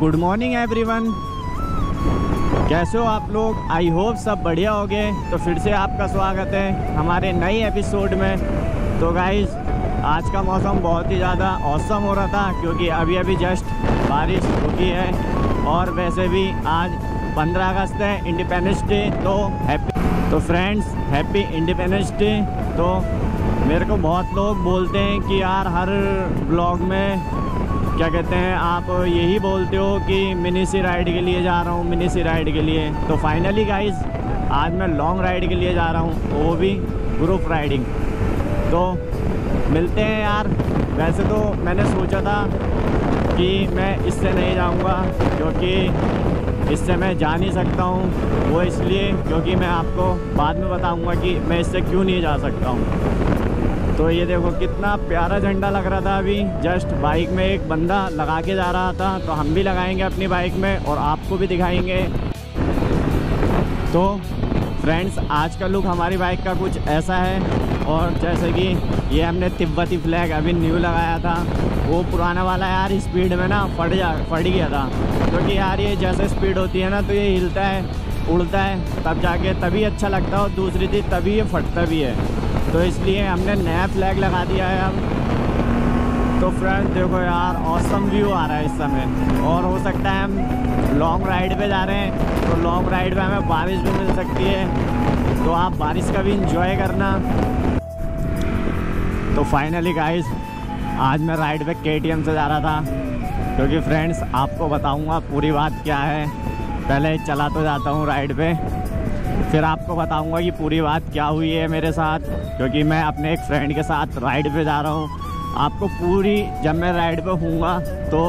Good morning everyone. कैसे हो आप लोग? आई होप सब बढ़िया हो गए तो फिर से आपका स्वागत है हमारे नए एपिसोड में। तो गाइज़ आज का मौसम बहुत ही ज़्यादा औसम हो रहा था, क्योंकि अभी अभी जस्ट बारिश रुकी है। और वैसे भी आज 15 अगस्त है इंडिपेंडेंस डे तो हैप्पी तो फ्रेंड्स हैप्पी इंडिपेंडेंस डे तो मेरे को बहुत लोग बोलते हैं कि यार हर ब्लॉग में क्या कहते हैं, आप यही बोलते हो कि मिनी सी राइड के लिए जा रहा हूँ, मिनी सी राइड के लिए। तो फाइनली गाइज़ आज मैं लॉन्ग राइड के लिए जा रहा हूँ, वो भी ग्रुप राइडिंग तो मिलते हैं यार। वैसे तो मैंने सोचा था कि मैं इससे नहीं जाऊँगा, क्योंकि इससे मैं जा नहीं सकता हूँ। वो इसलिए, क्योंकि मैं आपको बाद में बताऊँगा कि मैं इससे क्यों नहीं जा सकता हूँ। तो ये देखो कितना प्यारा झंडा लग रहा था अभी। जस्ट बाइक में एक बंदा लगा के जा रहा था तो हम भी लगाएँगे अपनी बाइक में और आपको भी दिखाएँगे। तो फ्रेंड्स आज का लुक हमारी बाइक का कुछ ऐसा है और जैसे कि ये हमने तिब्बती फ्लैग अभी न्यू लगाया था, वो पुराना वाला यार स्पीड में ना फट जा, फट गया था। क्योंकि यार ये जैसे स्पीड होती है ना तो ये हिलता है, उड़ता है, तब जाके तभी अच्छा लगता है और दूसरी चीज़ तभी ये फटता भी है। तो इसलिए हमने नया फ्लैग लगा दिया है अब। तो फ्रेंड देखो यार औसम व्यू आ रहा है इस समय। और हो सकता है हम लॉन्ग राइड पे जा रहे हैं तो लॉन्ग राइड पे हमें बारिश भी मिल सकती है। तो आप बारिश का भी इंजॉय करना। तो फाइनली गाइस आज मैं राइड पे के से जा रहा था। क्योंकि फ्रेंड्स आपको बताऊँगा पूरी बात क्या है। पहले चला तो जाता हूँ राइड पे। फिर आपको बताऊँगा कि पूरी बात क्या हुई है मेरे साथ क्योंकि मैं अपने एक फ्रेंड के साथ राइड पे जा रहा हूँ। आपको पूरी जब मैं राइड पे हूँगा तो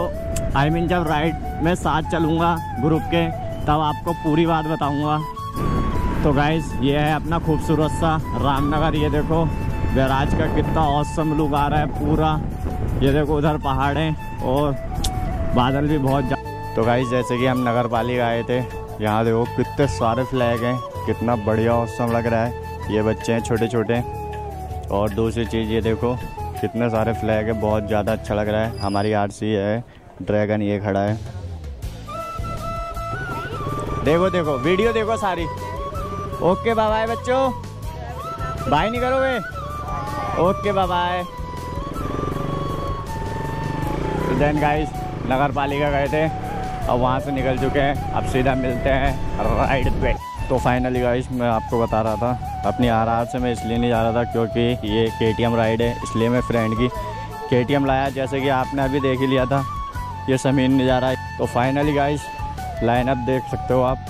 आई I मीन mean, जब राइड में साथ चलूँगा ग्रुप के तब आपको पूरी बात बताऊँगा। तो गाइज़ ये है अपना खूबसूरत सा रामनगर। ये देखो बैराज का कितना औसम लुक आ रहा है पूरा। ये देखो उधर पहाड़ हैं और बादल भी बहुत तो गाइज़ जैसे कि हम नगर पालिका आए थे यहाँ देखो कितने सारे फ्लैग हैं। कितना बढ़िया औसम लग रहा है। ये बच्चे हैं छोटे छोटे और दूसरी चीज़ ये देखो, कितने सारे फ्लैग है, बहुत ज़्यादा अच्छा लग रहा है। हमारी आरसी है ड्रैगन ये खड़ा है। देखो देखो वीडियो देखो सारी। ओके बाय बच्चों। बाय नहीं करोगे? ओके बाय देन गाइस नगर पालिका गए थे और वहाँ से निकल चुके हैं। अब सीधा मिलते हैं राइड पे तो फाइनली गाइस मैं आपको बता रहा था, अपनी आर से मैं इसलिए नहीं जा रहा था क्योंकि ये के राइड है, इसलिए मैं फ्रेंड की के लाया, जैसे कि आपने अभी देख ही लिया था, ये समीन नहीं जा रहा है। तो फाइनली गाइस लाइनअप देख सकते हो आप,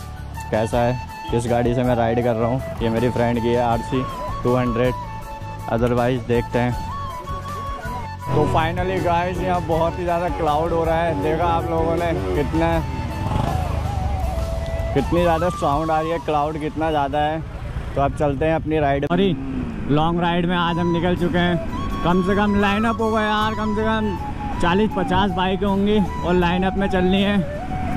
कैसा है, किस गाड़ी से मैं राइड कर रहा हूँ, ये मेरी फ्रेंड की है R C two hundred otherwise देखते हैं। तो फाइनली गाइस यहाँ बहुत ही ज़्यादा क्लाउड हो रहा है, देखा आप लोगों ने, कितना कितनी ज़्यादा साउंड आ रही है क्लाउड कितना ज़्यादा है? तो अब चलते हैं अपनी राइड सॉरी लॉन्ग राइड में आज हम निकल चुके हैं। कम से कम लाइनअप होगा यार, कम से कम 40-50 बाइकें होंगी और लाइनअप में चलनी है।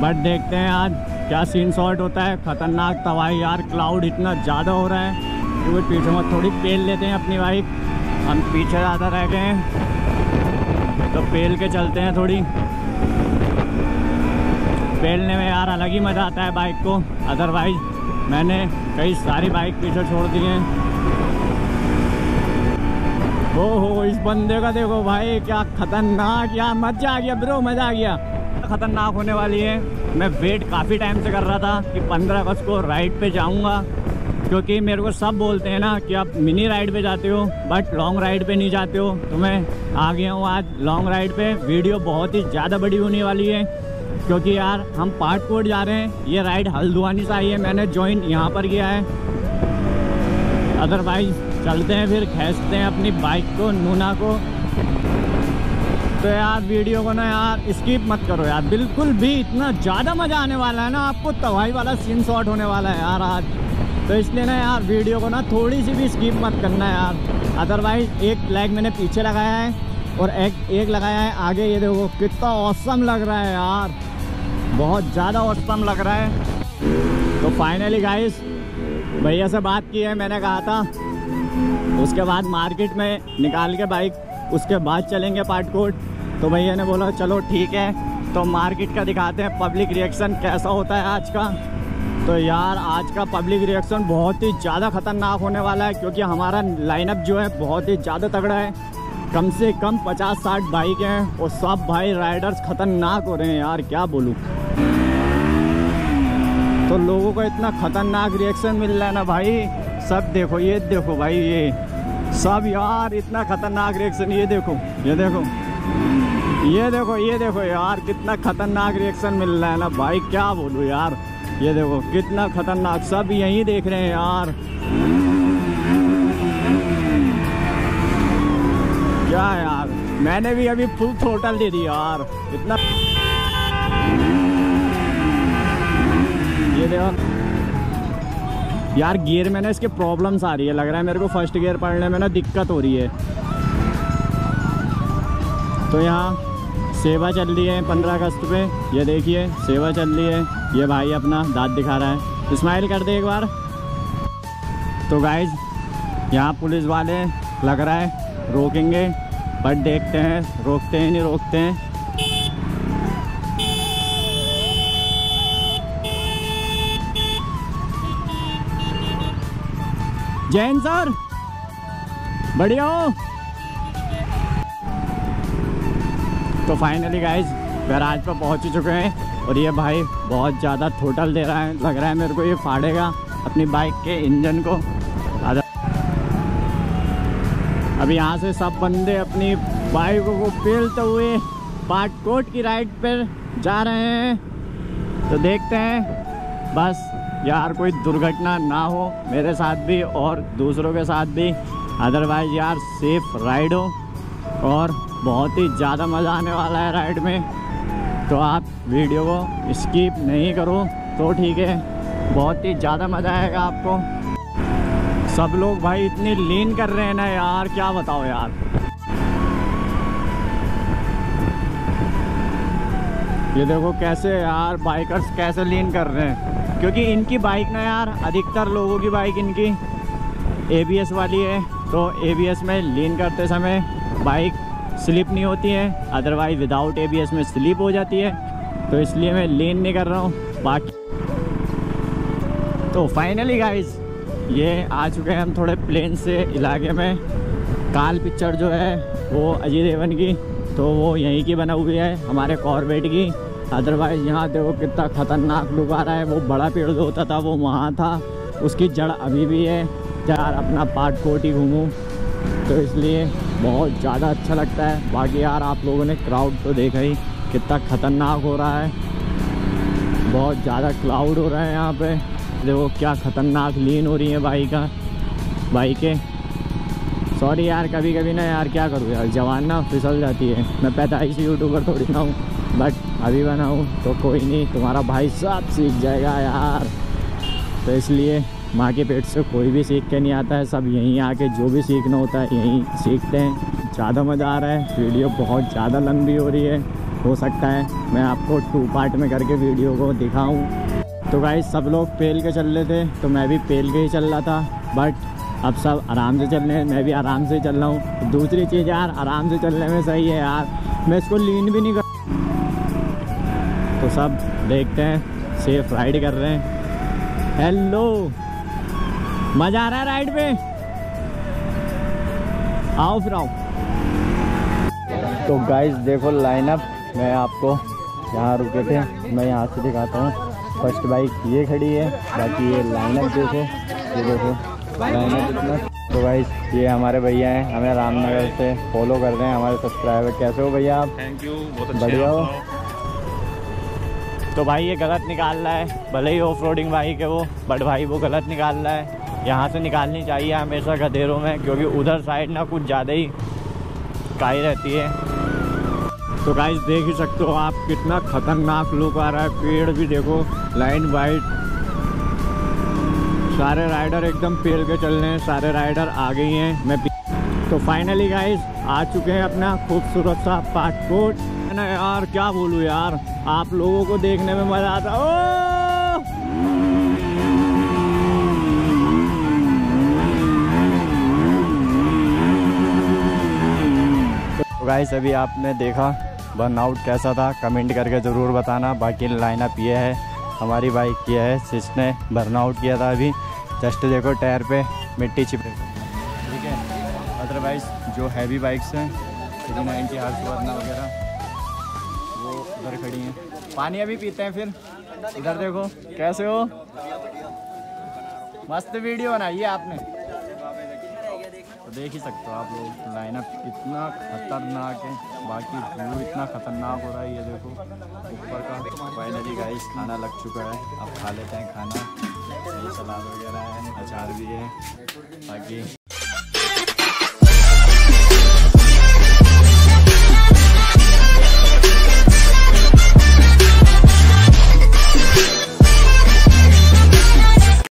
बट देखते हैं आज क्या सीन शॉर्ट होता है। ख़तरनाक तबाही यार क्लाउड इतना ज़्यादा हो रहा है क्योंकि तो पीछे में थोड़ी पेल लेते हैं अपनी बाइक हम पीछे ज़्यादा रह गए हैं। तो पेल के चलते हैं थोड़ी। पेलने में यार अलग ही मज़ा आता है बाइक को। अदरवाइज़ मैंने कई सारी बाइक पीछे छोड़ दी हैं। ओ हो इस बंदे का देखो भाई, क्या खतरनाक यार, मज़ा आ गया ब्रो मज़ा आ गया। खतरनाक होने वाली है। मैं वेट काफ़ी टाइम से कर रहा था कि 15 अगस्त को राइड पे जाऊँगा। क्योंकि मेरे को सब बोलते हैं ना कि आप मिनी राइड पे जाते हो बट लॉन्ग राइड पे नहीं जाते हो। तो मैं आ गया हूँ आज लॉन्ग राइड पे। वीडियो बहुत ही ज़्यादा बड़ी होने वाली है। क्योंकि यार, हम पाटकोट जा रहे हैं। ये राइड हल्द्वानी से आई है, मैंने ज्वाइन यहाँ पर किया है। अदरवाइज़ चलते हैं फिर खींचते हैं अपनी बाइक को, नूना को। तो यार वीडियो को ना यार स्किप मत करो यार। बिल्कुल भी इतना ज़्यादा मज़ा आने वाला है ना, आपको तवाई वाला सीन शॉट होने वाला है यार आज। तो इसलिए ना यार वीडियो को ना थोड़ी सी भी स्किप मत करना यार। अदरवाइज़ एक फ्लैग मैंने पीछे लगाया है और एक एक लगाया है आगे। ये देखो, कितना औसम लग रहा है यार। बहुत ज़्यादा औसम लग रहा है। तो फाइनली गाइस भैया से बात की है, मैंने कहा था। उसके बाद मार्केट में निकाल के बाइक उसके बाद चलेंगे पाटकोट तो भैया ने बोला, चलो, ठीक है। तो मार्केट का दिखाते हैं पब्लिक रिएक्शन कैसा होता है आज का। तो यार, आज का पब्लिक रिएक्शन बहुत ही ज़्यादा खतरनाक होने वाला है, क्योंकि हमारा लाइनअप जो है बहुत ही ज़्यादा तगड़ा है। कम से कम 50-60 बाइक हैं, और सब भाई राइडर्स खतरनाक हो रहे हैं। यार, क्या बोलूँ? तो लोगों को इतना खतरनाक रिएक्शन मिल रहा है ना भाई? सब देखो, ये देखो भाई, ये। सब यार, इतना खतरनाक रिएक्शन ये देखो ये देखो। ये देखो ये देखो यार, कितना खतरनाक रिएक्शन मिल रहा है ना भाई, क्या बोलूँ यार? ये देखो, कितना खतरनाक, सब यही देख रहे हैं यार। क्या यार? मैंने भी अभी फुल थ्रोटल दे दिया यार, इतना ये देखो। यार गियर में ना इसके प्रॉब्लम्स आ रही है, लग रहा है मेरे को फ़र्स्ट गियर पढ़ने में ना दिक्कत हो रही है। तो यहाँ, सेवा चल रही है पंद्रह अगस्त पे। ये देखिए, सेवा चल रही है। ये भाई अपना दांत दिखा रहा है। स्माइल कर दे एक बार। तो गाइज़ यहाँ पुलिस वाले लग रहा है, रोकेंगे। बट देखते हैं, रोकते हैं, नहीं रोकते हैं। जैन सर, बढ़िया हो। तो फाइनली गाइज़ गराज पर पहुँच चुके हैं और ये भाई बहुत ज़्यादा थोटल दे रहा है, लग रहा है मेरे को ये फाड़ेगा अपनी बाइक के इंजन को। अभी यहाँ से सब बंदे अपनी बाइकों को पेलते हुए पाटकोट की राइड पर जा रहे हैं। तो देखते हैं, बस। यार कोई दुर्घटना ना हो, मेरे साथ भी और दूसरों के साथ भी। अदरवाइज़ यार सेफ़ राइड हो और बहुत ही ज़्यादा मज़ा आने वाला है राइड में। तो आप वीडियो को स्किप नहीं करो तो ठीक है, बहुत ही ज़्यादा मज़ा आएगा आपको। सब लोग भाई इतनी लीन कर रहे हैं ना यार, क्या बताओ यार। ये देखो कैसे यार बाइकर्स कैसे लीन कर रहे हैं। क्योंकि इनकी बाइक ना यार, अधिकतर लोगों की बाइक इनकी एबीएस वाली है। तो एबीएस में लीन करते समय बाइक स्लिप नहीं होती है अदरवाइज़ विदाउट एबीएस में स्लिप हो जाती है। तो इसलिए मैं लीन नहीं कर रहा हूँ। बाकी तो फाइनली गाइज़ ये आ चुके हैं हम थोड़े प्लेन से इलाके में। काल पिक्चर जो है वो अजय देवन की तो वो यहीं की बना हुई है, हमारे कॉर्बेट की। अदरवाइज़ यहाँ देखो कितना ख़तरनाक लुक आ रहा है। वो बड़ा पेड़ जो होता था, वो वहाँ था। उसकी जड़ अभी भी है। यार अपना पार्ट कोट ही घूमूँ। तो इसलिए बहुत ज़्यादा अच्छा लगता है। बाकी यार, आप लोगों ने क्राउड तो देखा ही। कितना ख़तरनाक हो रहा है। बहुत ज़्यादा क्लाउड हो रहा है यहाँ पे। देखो क्या ख़तरनाक लीन हो रही है बाइक का बाइकें सॉरी यार कभी कभी ना यार क्या करूँ यार, जवान ना फिसल जाती है। मैं पैतालीस यूट्यूबर थोड़ी ना हूँ बट अभी बनाऊँ तो कोई नहीं, तुम्हारा भाई सब सीख जाएगा यार। तो इसलिए माँ के पेट से कोई भी सीख के नहीं आता है, सब यहीं आके जो भी सीखना होता है, यहीं सीखते हैं। ज़्यादा मज़ा आ रहा है, वीडियो बहुत ज़्यादा लंबी हो रही है, हो सकता है मैं आपको टू पार्ट में करके वीडियो को दिखाऊँ। तो भाई सब लोग पेल के चल रहे थे तो मैं भी पेल के ही चल रहा था बट अब सब आराम से चल रहे हैं। मैं भी आराम से चल रहा हूँ। दूसरी चीज़ यार, आराम से चलने में सही है यार। मैं इसको लीन भी नहीं कर तो सब देखते हैं सेफ़ राइड कर रहे हैं। हेलो मज़ा आ रहा है राइड पे? आओ फिर आओ। तो गाइस देखो लाइनअप मैं आपको यहाँ रुके थे। मैं यहाँ से दिखाता हूँ। फ़र्स्ट बाइक ये खड़ी है। बाकी ये लाइनअप देखो। ये देखो। तो भाई ये हमारे भैया हैं हमें रामनगर से फॉलो कर रहे हैं हमारे सब्सक्राइबर कैसे हो भैया आप? थैंक यू बहुत बढ़िया हो तो भाई ये गलत निकाल रहा है भले ही ऑफ़ रोडिंग बाइक है वो बट भाई वो गलत निकाल रहा है। यहाँ से निकालनी चाहिए हमेशा गधेरों में क्योंकि उधर साइड ना कुछ ज़्यादा ही काई रहती है। तो गाइस देख ही सकते हो आप कितना खतरनाक लुक आ रहा है। पेड़ भी देखो लाइन वाइट सारे राइडर एकदम पेड़ के चल रहे हैं, सारे राइडर आ गई हैं। मैं तो फाइनली गाइस आ चुके हैं अपना खूबसूरत सा पासपोर्ट है ना यार, क्या बोलूँ यार, आप लोगों को देखने में मज़ा आता ओ! गाइस अभी आपने देखा बर्नआउट कैसा था? कमेंट करके ज़रूर बताना, बाकी लाइनअप ये है। हमारी बाइक ये है, जिसने बर्नआउट किया था अभी। जस्ट देखो टायर पे मिट्टी छिप ठीक है? अदरवाइज़ जो हैवी बाइक्स हैं थ्री नाइन्टी हार्स वरना वगैरह, वो उधर खड़ी हैं। पानी अभी पीते हैं फिर। इधर देखो, कैसे हो? मस्त वीडियो बनाई है आपने। तो देख ही सकते हो आप लोग लाइनअप कितना खतरनाक है। बाकी व्यू इतना खतरनाक हो रहा है, ये देखो। का गाइस खाना लग चुका है। अब खा लेते हैं खाना। सलाद वगैरह है, अचार भी है। बाकी